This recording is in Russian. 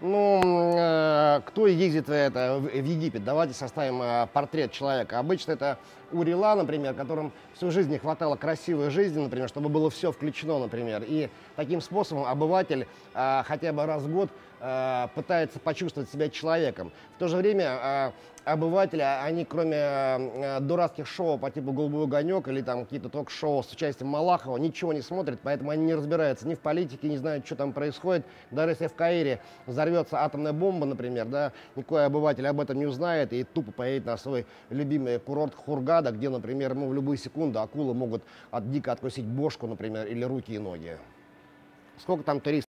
Ну, э, кто ездит это, в Египет? Давайте составим э, портрет человека. Обычно это Урила, например, которым всю жизнь не хватало красивой жизни, например, чтобы было все включено, например. И таким способом обыватель э, хотя бы раз в год э, пытается почувствовать себя человеком. В то же время э, обыватели, а они кроме э, дурацких шоу по типу «Голубой огонек» или там какие-то ток-шоу с участием Малахова, ничего не смотрят, поэтому они не разбираются ни в политике, не знают, что там происходит. Даже если в Каире взорвется атомная бомба, например, да, никакой обыватель об этом не узнает и тупо поедет на свой любимый курорт Хургада, где, например, ему в любую секунду акулы могут от дико откусить бошку, например, или руки и ноги. Сколько там туристов?